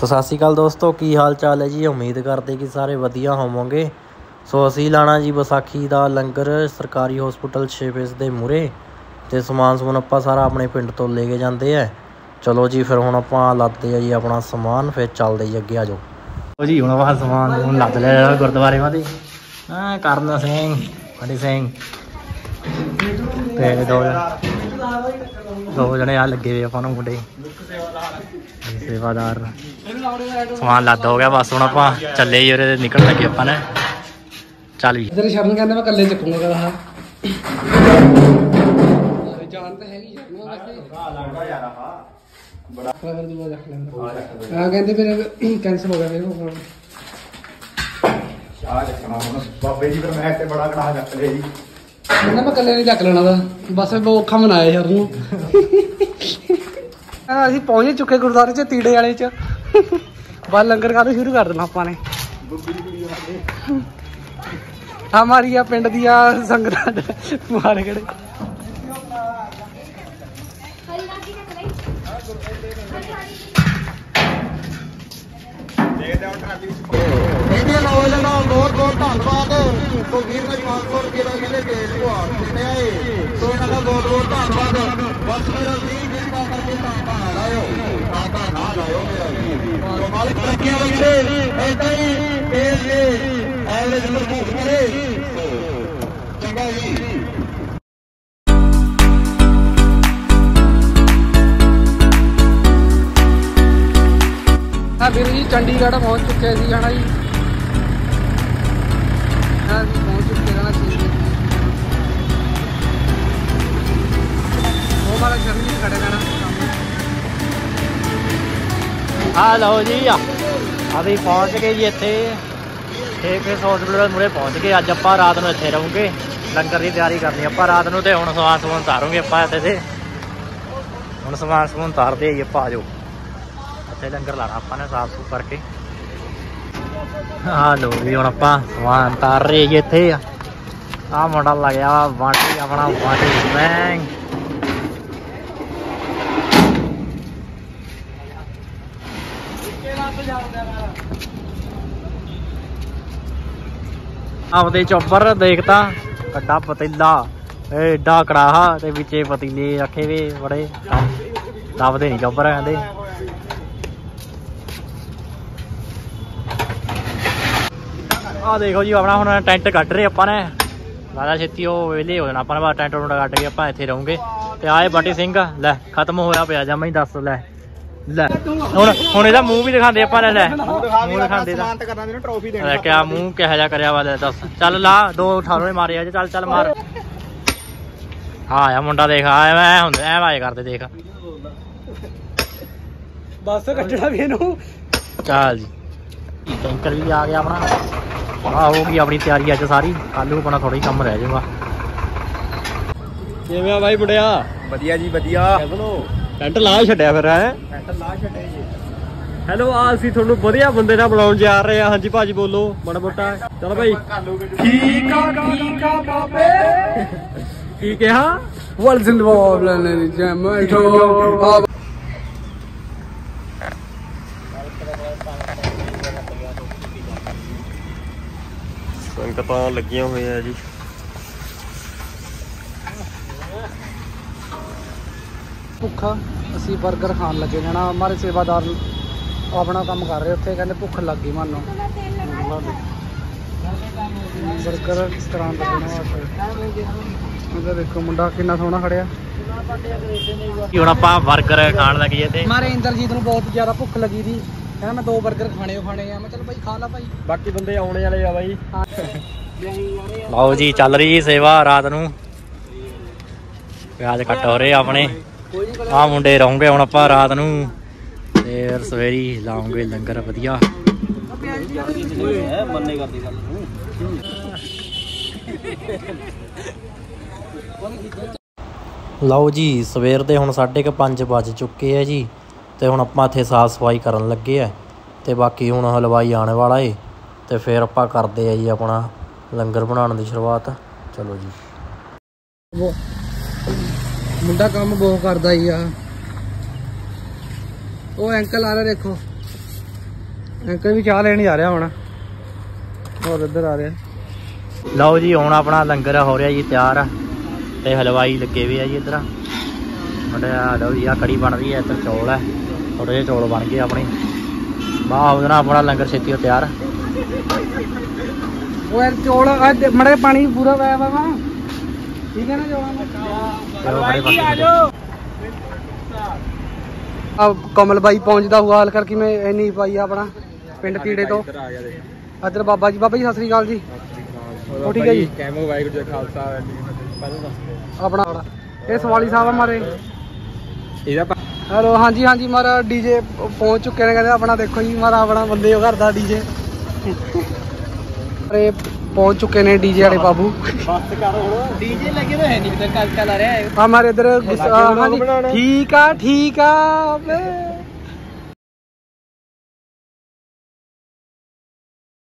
ਸੋ ਸਤਿ ਸ਼੍ਰੀ ਅਕਾਲ ਦੋਸਤੋ ਕੀ ਹਾਲ ਚਾਲ ਹੈ ਜੀ? ਉਮੀਦ ਕਰਦੇ ਕਿ ਸਾਰੇ ਵਧੀਆ ਹੋਵੋਗੇ। ਸੋ ਅਸੀਂ ਲਾਣਾ ਜੀ ਵਿਸਾਖੀ ਦਾ ਲੰਗਰ ਸਰਕਾਰੀ ਹਸਪੀਟਲ 6 ਫੇਸ ਦੇ ਮੂਰੇ ਤੇ ਸਮਾਨ ਸਮੂਨ ਆਪਾਂ ਸਾਰਾ ਆਪਣੇ ਪਿੰਡ ਤੋਂ ਲੈ ਕੇ ਜਾਂਦੇ ਆ। ਚਲੋ ਜੀ ਫਿਰ ਹੁਣ ਆਪਾਂ ਲੱਦਦੇ ਆ ਜੀ ਆਪਣਾ ਸਮਾਨ ਫਿਰ ਚੱਲਦੇ ਜੀ ਅੱਗੇ ਆ ਜਾਓ ਉਹ ਜੀ ਹੁਣ ਆਹ ਸਮਾਨ ਹੁਣ ਲੱਦ ਲਿਆ ਗੁਰਦੁਆਰੇ ਵਾਦੇ ਹਾਂ ਕਰਨ ਸਿੰਘ ਫੜੀ ਸਿੰਘ। ਤੇ ਦੋ ਦੋ ਜਣੇ ਆ ਲੱਗੇ ਹੋਏ ਆਪਾਂ ਨੂੰ ਮੁੰਡੇ। ਸੇਵਾਦਾਰ। ਸਮਾਨ ਲੱਦ ਹੋ ਗਿਆ ਬਸ ਹੁਣ ਆਪਾਂ ਚੱਲੇ ਹੀ ਉਹਦੇ ਨਿਕਲ ਲੱਗੇ ਆਪਾਂ ਨੇ। ਚੱਲ ਵੀ ਤੇਰੇ ਸ਼ਰਨ ਕਹਿੰਦਾ ਮੈਂ ਇਕੱਲੇ ਚੱਕੂਗਾ ਕਦਾ ਹਾਂ। ਜਾਨ ਤਾਂ ਹੈਗੀ ਸ਼ਰਨ ਵੈਸੇ। ਬੜਾ ਫਿਰ ਦੂਆ ਰੱਖ ਲੈਂਦਾ। ਹਾਂ ਕਹਿੰਦੇ ਫਿਰ ਹੋ ਗਿਆ ਫਿਰ ਉਹ ਬਾਬੇ ਜੀ ਫਿਰ ਮੈਂ ਤੇ ਬੜਾ ਕੜਾ ਚੱਕ ਲਿਆ ਜੀ। ਕਹਿੰਦਾ ਮੈਂ ਇਕੱਲੇ ਨਹੀਂ ਚੱਕ ਲੈਣਾ ਦਾ ਬਸ ਉਹ ਔਖਾ ਮਨਾਇਆ ਸ਼ਰਨ ਨੂੰ। ਅਸੀਂ ਪਹੁੰਚ ਚੁੱਕੇ ਗੁਰਦੁਆਰੇ ਚ ਤੀੜੇ ਵਾਲੇ ਚ। ਬਸ ਲੰਗਰ ਖਾਣਾ ਸ਼ੁਰੂ ਕਰ ਦੇਣਾ ਆਪਾਂ ਨੇ। ਹਮਾਰੀ ਆ ਪਿੰਡ ਦੀਆਂ ਸੰਗਤਾਂ ਮਾਰੇ ਕਿਹੜੇ ਇਹਦੇ ਨੌਜਵਾਨਾਂ ਦਾ ਬਹੁਤ ਬਹੁਤ ਧੰਨਵਾਦ। ਸੋ ਵੀਰ ਨਜਮਾਨਪੁਰ ਜਿਹੜਾ ਕਹਿੰਦੇ ਦੇਸ਼ ਭਗਵਾਨ ਦਿੱਤਿਆ ਏ। ਸੋ ਇਹਨਾਂ ਦਾ ਬਹੁਤ ਬਹੁਤ ਧੰਨਵਾਦ। ਬਸ ਮੇਰਾ ਜੀ ਕਿਰਪਾ ਕਰਕੇ ਤਾਂ ਤਾਂ ਲਾਇਓ। ਤਾਂ ਨਾ ਲਾਇਓ ਮੇਰਾ ਜੀ। ਸੋ ਮਾਲਕ ਤਰੱਕੀਆਂ ਬਖਸ਼ੇ ਏਦਾਂ ਹੀ ਦੇਸ਼ ਦੇ ਐਵਰੇਜ ਭਰਪੂਰ ਕਰੇ। ਹਾਂ ਵੀਰ ਜੀ, ਚੰਡੀਗੜ੍ਹ ਪਹੁੰਚ ਚੁੱਕੇ ਸੀ, ਹਨਾ ਜੀ? ਹਾਂ ਜੀ, ਪਹੁੰਚ ਚੁੱਕੇ ਹਾਂ ਜੀ। ਉਹ ਵਾਲਾ ਸ਼ਰਨ ਜੀ ਖੜੇ ਰਹਿਣਾ। ਆ ਲਓ ਜੀ ਅਸੀਂ ਪਹੁੰਚ ਗਏ ਜੀ ਇੱਥੇ। ਠੀਕ ਫੇਸ ਹਸਪੀਟਲ ਦੇ ਪਹੁੰਚ ਗਏ। ਅੱਜ ਆਪਾਂ ਰਾਤ ਨੂੰ ਇੱਥੇ ਰਹੂਗੇ। ਲੰਗਰ ਦੀ ਤਿਆਰੀ ਕਰਨੀ ਆਪਾਂ। ਰਾਤ ਨੂੰ ਤੇ ਹੁਣ ਸਮਾਨ ਸਮੂਨ ਤਾਰੂਗੇ ਆਪਾਂ ਇੱਥੇ ਤੇ। ਹੁਣ ਸਮਾਨ ਸਮੂਨ ਤਾਰਦੇ ਆਈ ਆਪਾਂ ਆ ਜਾਓ ਇੱਥੇ ਲੰਗਰ ਲਾਣਾ ਆਪਾਂ ਨੇ ਸਾਫ਼ ਸੁਥਰਾ ਕਰਕੇ। ਆ ਲਓ ਜੀ, ਹੁਣ ਆਪਾਂ ਸਮਾਨ ਤਾਰ ਰਹੇ ਜੀ ਇੱਥੇ। ਆ ਮੁੰਡਾ ਲੱਗਿਆ ਵਾ ਬਾਟੀ ਆਪਣਾ ਬਾਟੀ ਬੈਂਗ ਆਪਦੇ ਚੋਬਰ ਦੇਖਤਾ ਕੱਡਾ ਪਤੀਲਾ ਏ ਏਡਾ ਕੜਾਹਾ ਤੇ ਵਿੱਚੇ ਪਤੀਲੇ ਰੱਖੇ ਵੇ ਬੜੇ। ਲੱਭਦੇ ਨਹੀਂ ਚੋਬਰ ਕਹਿੰਦੇ। ਆ ਦੇਖੋ ਜੀ ਆਪਣਾ ਹੁਣ ਟੈਂਟ ਕੱਢ ਰਹੇ ਆਪਾਂ ਨੇ। ਲਾਲਾ ਛੇਤੀ ਉਹ ਵੇਲੇ ਹੋ ਜਾਣਾ ਆਪਾਂ ਨੇ ਟੈਂਟ ਕੱਢ ਕੇ ਆਪਾਂ ਇੱਥੇ ਰਹੂਗੇ। ਤੇ ਆਏ ਬਾਟੀ ਸਿੰਘ ਲੈ ਖਤਮ ਹੋਇਆ ਪਿਆ ਜਮਾ ਹੀ ਦੱਸ ਲੈ ਲੈ। ਹੁਣ ਹੁਣ ਇਹਦਾ ਮੂੰਹ ਵੀ ਦਿਖਾਉਂਦੇ ਆਪਾਂ ਲੈ ਲੈ। ਮੂੰਹ ਦਿਖਾਉਂਦੇ ਦਾ ਸਮਾਨਤ ਕਰਨਾ ਜਿਹਨੂੰ ਟਰੋਫੀ ਦੇਣੀ ਲੈ ਕਿਆ ਮੂੰਹ ਕਿਹੋ ਜਿਹਾ ਕਰਿਆ ਵਾ ਲੈ ਦੱਸ। ਚੱਲ ਲਾ ਦੋ ਠਾਰੋਂ ਮਾਰੇ ਅੱਜ ਚੱਲ ਚੱਲ ਮਾਰ। ਆ ਆ ਮੁੰਡਾ ਦੇਖ ਆ ਐ ਹੁੰਦੇ ਐ ਵਾਏ ਕਰਦੇ ਦੇਖ। ਬੱਸ ਕੱਢਣਾ ਵੀ ਇਹਨੂੰ। ਚੱਲ ਜੀ। ਟੈਂਕਰ ਵੀ ਆ ਗਿਆ ਆਪਣਾ। ਆ ਹੋ ਗਈ ਆਪਣੀ ਤਿਆਰੀ ਅੱਜ ਸਾਰੀ। ਕੱਲ ਨੂੰ ਆਪਣਾ ਥੋੜਾ ਹੀ ਕੰਮ ਰਹਿ ਜਾਊਗਾ। ਕਿਵੇਂ ਆ ਬਾਈ ਬੁੜਿਆ ਵਧੀਆ ਜੀ ਵਧੀਆ। ਟੈਂਟ ਲਾ ਛੱਡਿਆ ਫਿਰ ਹੈ? ਟੈਂਟ ਲਾ ਛੱਡੇ ਜੀ। ਹੈਲੋ ਆ ਅਸੀਂ ਤੁਹਾਨੂੰ ਵਧੀਆ ਬੰਦੇ ਨਾਲ ਬੁਲਾਉਣ ਜਾ ਰਹੇ ਆ ਹਾਂਜੀ ਭਾਜੀ ਬੋਲੋ। ਮਾੜਾ ਮੋਟਾ। ਚਲੋ ਭਾਈ। ਠੀਕ ਆ ਠੀਕ ਆ ਬਾਬੇ। ਕੀ ਕਿਹਾ? ਵਲਸ ਇਨਵੋਲਵ ਲੈਣੇ ਸੰਗਤਾਂ ਲੱਗੀਆਂ ਹੋਈਆਂ ਜੀ। ਭੁੱਖ ਅਸੀਂ 버ਗਰ ਖਾਣ ਲੱਗੇ ਜਾਣਾ। ਹਮਾਰੇ ਸੇਵਾਦਾਰ ਆਪਣਾ ਕੰਮ ਕਰ ਰਹੇ ਉੱਥੇ ਕਹਿੰਦੇ ਭੁੱਖ ਲੱਗ ਗਈ ਮਾਨੋ 버ਗਰ ਕਰਾਂ ਲੱਗਣਾ ਉਹਦਾ ਦੇਖੋ ਮੁੰਡਾ ਕਿੰਨਾ ਸੋਹਣਾ ਖੜਿਆ। ਹੁਣ ਆਪਾਂ 버ਗਰ ਖਾਣ ਲੱਗੇ ਤੇ ਮਾਰੇ ਇੰਦਰਜੀਤ ਨੂੰ ਬਹੁਤ ਜ਼ਿਆਦਾ ਭੁੱਖ ਲੱਗੀ ਦੀ ਕਹਿੰਦਾ ਮੈਂ ਦੋ 버ਗਰ ਖਾਣੇ ਓ ਖਾਣੇ ਆ। ਮੈਂ ਚਲ ਬਾਈ ਖਾ ਲਾ ਭਾਈ। ਬਾਕੀ ਬੰਦੇ ਆਉਣੇ ਵਾਲੇ ਆ ਬਾਈ। ਲਓ ਜੀ ਚੱਲ ਰਹੀ ਜੀ ਸੇਵਾ ਰਾਤ ਨੂੰ। ਪਿਆਜ਼ ਕੱਟ ਹੋ ਰਹੇ ਆਪਣੇ। ਆ ਮੁੰਡੇ ਰਹੋਗੇ ਹੁਣ ਆਪਾਂ ਰਾਤ ਨੂੰ। ਤੇ ਸਵੇਰੀ ਲਾਉਂਗੇ ਲੰਗਰ ਵਧੀਆ। ਲਓ ਜੀ ਸਵੇਰ ਦੇ ਹੁਣ 5:30 ਵੱਜ ਚੁੱਕੇ ਆ ਜੀ। ਤੇ ਹੁਣ ਆਪਾਂ ਇੱਥੇ ਸਾਫ਼ ਸਫ਼ਾਈ ਕਰਨ ਲੱਗੇ ਆ ਤੇ ਬਾਕੀ ਹੁਣ ਹਲਵਾਈ ਆਉਣ ਵਾਲਾ ਏ ਤੇ ਫਿਰ ਆਪਾਂ ਕਰਦੇ ਆ ਜੀ ਆਪਣਾ ਲੰਗਰ ਬਣਾਉਣ ਦੀ ਸ਼ੁਰੂਆਤ। ਚਲੋ ਜੀ। ਮੁੰਡਾ ਕੰਮ ਬਹੁਤ ਕਰਦਾ ਹੀ ਆ। ਉਹ ਅੰਕਲ ਆ ਰਿਹਾ ਦੇਖੋ। ਅੰਕਲ ਵੀ ਚਾਹ ਲੈਣ ਜਾ ਰਿਹਾ ਹੁਣ। ਹੋਰ ਇੱਧਰ ਆ ਰਿਹਾ। ਲਓ ਜੀ ਹੁਣ ਆਪਣਾ ਲੰਗਰ ਹੋ ਰਿਹਾ ਜੀ ਤਿਆਰ ਤੇ ਹਲਵਾਈ ਲੱਗੇ ਵੀ ਆ ਜੀ ਇੱਧਰ। ਮੜਿਆ ਲਓ ਜੀ ਆ ਕੜੀ ਬਣ ਰਹੀ ਹੈ ਇੱਧਰ ਚੌਲ ਹੈ ਥੋੜੇ ਜਿਹੇ ਚੌਲ ਬਣ ਗਏ ਆਪਣੇ। ਵਾਹ ਉਹਦੇ ਨਾਲ ਆਪਣਾ ਲੰਗਰ ਛੇਤੀ ਹੋ ਤਿਆਰ। ਉਹ ਯਾਰ ਚੌਲ ਮੜੇ ਪਾਣੀ ਪੂਰਾ ਪਾਇਆ ਵਾ ਠੀਕ ਹੈ ਨਾ ਚੌਲਾਂ ਦਾ? ਚਲੋ ਬੜੇ ਪਾਸੇ ਆ ਕਮਲ ਬਾਈ ਪਹੁੰਚਦਾ ਹੁਆ ਹਾਲ ਕਰਕੇ ਮੈਂ ਇੰਨੀ ਪਾਈ ਆਪਣਾ ਪਿੰਡ ਕੀੜੇ ਤੋਂ। ਇੱਧਰ ਬਾਬਾ ਜੀ ਬਾਬਾ ਜੀ ਸਤਿ ਸ੍ਰੀ ਅਕਾਲ ਜੀ। ਉਹ ਠੀਕ ਹੈ ਜੀ? ਕੈਮੋ ਵਾਹਿਗੁਰੂ ਜੀ ਖਾਲਸਾ ਆਪਣਾ। ਇਹ ਸਵਾਲੀ ਸਾਹਿਬ ਆ ਮਾਰੇ। ਇਹਦਾ ਹੈਲੋ ਹਾਂਜੀ ਹਾਂਜੀ ਮਾਰਾ ਡੀਜੇ ਪਹੁੰਚ ਚੁੱਕੇ ਨੇ ਕਹਿੰਦੇ ਆਪਣਾ ਦੇਖੋ ਜੀ ਮਾਰਾ ਆਪਣਾ ਬੰਦੇ ਉਹ ਕਰਦਾ ਡੀਜੇ। ਅਰੇ ਪਹੁੰਚ ਚੁੱਕੇ ਨੇ ਡੀਜੇ ਵਾਲੇ ਬਾਬੂ। ਬਸ ਕਰ ਹੁਣ। ਡੀਜੇ ਲੱਗੇ ਤਾਂ ਹੈ ਨਹੀਂ ਕਿਤੇ ਕੱਲ ਕੱਲ ਆ ਰਿਹਾ ਹੈ। ਆ ਮਾਰੇ ਇਧਰ ਹਾਂਜੀ ਠੀਕ ਆ ਠੀਕ ਆ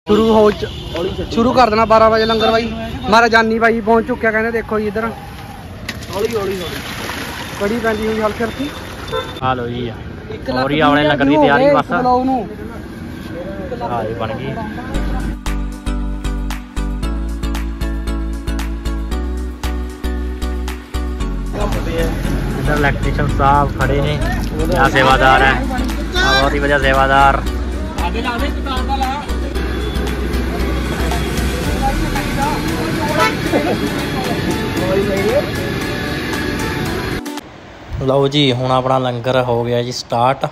ਸ਼ੁਰੂ ਹੋ ਸ਼ੁਰੂ ਕਰ ਦੇਣਾ 12 ਵਜੇ ਲੰਗਰ ਬਾਈ। ਮਾਰਾ ਜਾਨੀ ਬਾਈ ਪਹੁੰਚ ਚੁੱਕਿਆ ਕਹਿੰਦੇ ਦੇਖੋ ਜੀ ਇਧਰ। ਹੌਲੀ ਹੌਲੀ ਹੌਲੀ। ਬੜੀ ਪੈਂਦੀ ਹੋਈ ਹਲਕੀ ਹਲਕੀ ਆ ਲਓ ਜੀ ਹੋਰ ਹੀ ਆਪਣੇ ਲੰਗਰ ਦੀ ਤਿਆਰੀ ਬਸ ਬੁਲਾਓ ਨੂੰ ਆ ਜੀ ਬਣ ਗਈ ਇੱਧਰ ਇਲੈਕਟ੍ਰੀਸ਼ੀਅਨ ਸਾਹਿਬ ਖੜੇ ਨੇ ਆ ਸੇਵਾਦਾਰ ਹੈ ਆ ਬਹੁਤ ਹੀ ਵਧੀਆ ਸੇਵਾਦਾਰ ਲਓ ਜੀ ਹੁਣ ਆਪਣਾ ਲੰਗਰ ਹੋ ਗਿਆ ਜੀ ਸਟਾਰਟ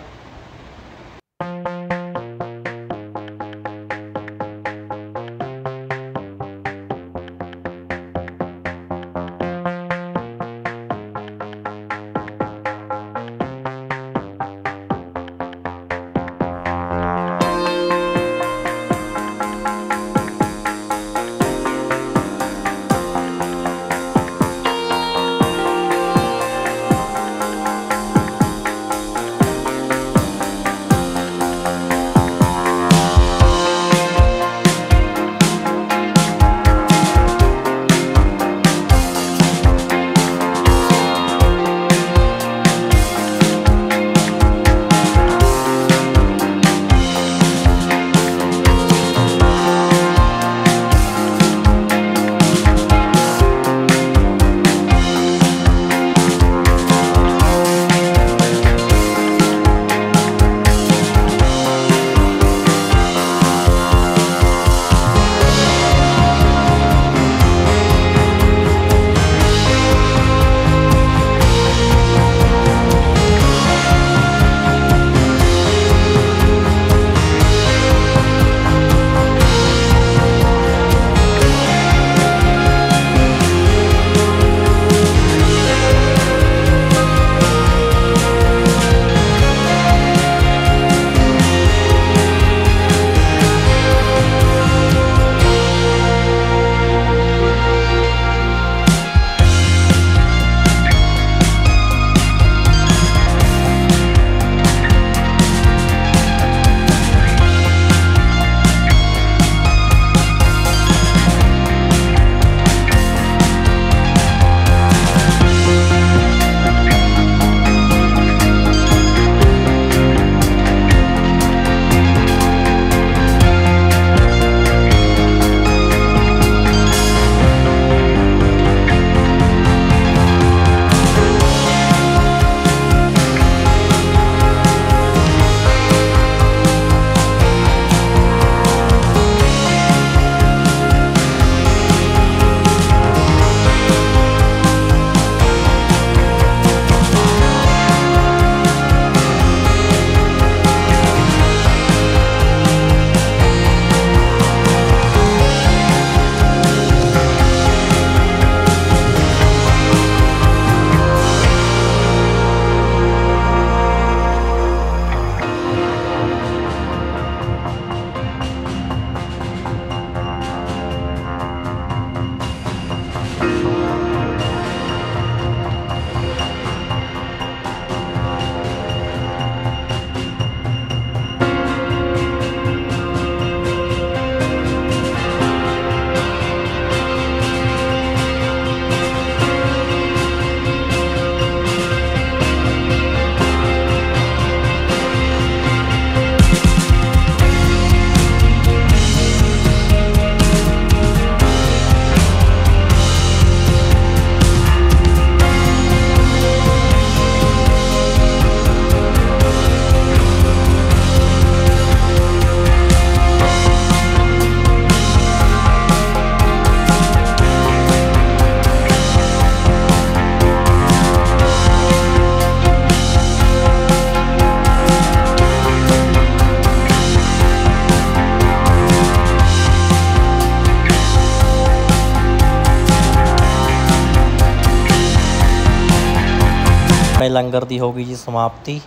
ਲੰਗਰ ਦੀ ਹੋ ਗਈ ਜੀ ਸਮਾਪਤੀ।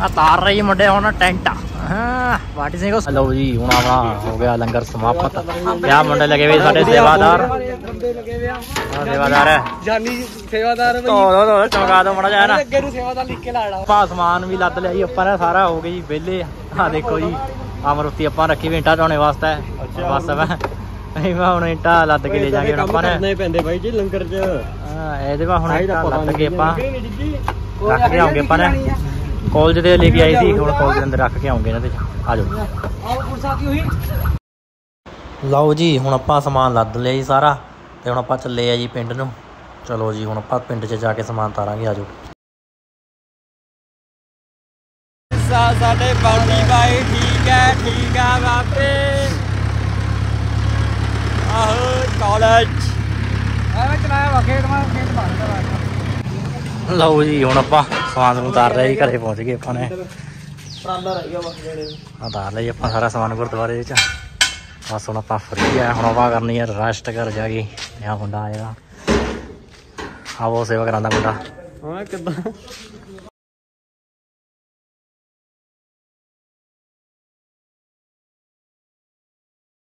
ਆ ਤਾਰ ਰਹੀ ਮੁੰਡੇ ਹੁਣ ਟੈਂਟ ਹਾਂ ਪਾਰਟੀ ਸਿੰਘ ਲਓ ਜੀ ਹੁਣ ਆਪਣਾ ਹੋ ਗਿਆ ਲੰਗਰ ਸਮਾਪਤ। ਆ ਮੁੰਡੇ ਲੱਗੇ ਹੋਏ ਸਾਡੇ ਸੇਵਾਦਾਰ? ਵੇ ਸੇਵਾਦਾਰ ਹੈ। ਜਾਨੀ ਸੇਵਾਦਾਰ ਧੋ ਦੋ ਧੋ ਚੌਂਕਾ ਦੋ ਮੜਾ ਜਾ ਨਾ। ਅੱਗੇ ਨੂੰ ਸੇਵਾਦਾਰ ਲਿਖ ਕੇ ਲਾੜਾ ਆਪਾਂ ਸਮਾਨ ਵੀ ਲੱਦ ਲਿਆ ਜੀ ਆਪਾਂ ਨੇ ਸਾਰਾ ਹੋ ਗਿਆ ਜੀ ਵਿਹਲੇ। ਆ ਦੇਖੋ ਜੀ ਅਮਰੁੱਤੀ ਆਪਾਂ ਰੱਖੀ ਵੀ ਇੰਟਾ ਢਾਉਣੇ ਵਾਸਤੇ। ਬਸ ਵਾ ਨਹੀਂ ਮੈਂ ਹੁਣ ਇੰਟਾ ਲੱਦ ਕੇ ਲੈ ਜਾਾਂਗੇ ਹੁਣ ਆਪਾਂ ਨੇ। ਪੈਂਦੇ ਬਾਈ ਜੀ ਲੰਗਰ 'ਚ। ਹਾਂ, ਇਹਦੇ ਵਾ ਹੁਣ ਇੰਟਾ ਲੱਦ ਕੇ ਆਪਾਂ ਰੱਖ ਕੇ ਆਉਂਗੇ ਆਪਾਂ ਨੇ। ਕਾਲਜ ਦੇ ਲੈ ਕੇ ਆਈ ਸੀ ਹੁਣ ਕਾਲਜ ਦੇ ਅੰਦਰ ਰੱਖ ਕੇ ਆਉਂਗੇ ਇਹਨਾਂ ਦੇ ਆ ਜਾਓ। ਕੁਰਸਾ ਕੀ ਹੋਈ? ਲਓ ਜੀ ਹੁਣ ਆਪਾਂ ਸਮਾਨ ਲੱਦ ਲਿਆ ਜੀ ਸਾਰਾ ਤੇ ਹੁਣ ਆਪਾਂ ਚੱਲੇ ਆ ਜੀ ਪਿੰਡ ਨੂੰ। ਚਲੋ ਜੀ ਹੁਣ ਆਪਾਂ ਪਿੰਡ 'ਚ ਜਾ ਕੇ ਸਮਾਨ ਤਾਰਾਂਗੇ ਆਜੋ ਸਾਡੇ ਬਾਡੀ ਬਾਈ ਠੀਕ ਹੈ ਠੀਕ ਆ ਬਾਪੇ ਆਹੋ ਕਾਲਜ ਐਵੇਂ ਚਲਾਇਆ ਵਾ ਖੇਤ ਮਾ ਖੇਤ ਬਾਹਰ ਲਓ ਜੀ ਹੁਣ ਆਪਾਂ ਸਮਾਨ ਨੂੰ ਉਤਾਰ ਰਹੇ ਜੀ ਘਰੇ ਪਹੁੰਚ ਗਏ ਆਪਾਂ ਨੇ। ਟਰਾਲਾ ਰਹਿ ਗਿਆ ਜਿਹੜੇ ਆ ਆਪਾਂ ਸਾਰਾ ਸਮਾਨ ਗੁਰਦੁਆਰੇ ਵਿੱਚ। ਬਸ ਹੁਣ ਆਪਾਂ ਫਰੀ ਆ ਹੁਣ ਆਪਾਂ ਕਰਨੀ ਹੈ ਰੈਸਟ ਕਰ ਜਾ ਕੇ। ਇਹ ਮੁੰਡਾ ਆਇਆ। ਆ ਉਹ ਸੇਵਾ ਕਰਾਂਦਾ ਮੁੰਡਾ। ਹਾਂ ਕਿੱਦਾਂ?